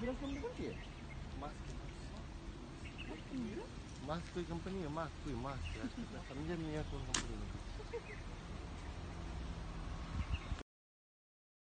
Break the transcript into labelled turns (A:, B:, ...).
A: Mira from the country.
B: Mask.
A: mas Mask.
B: mas. Mask. Mask. Mask. Mask. Mask. Mask. Mask. Mask. Mask. Mask.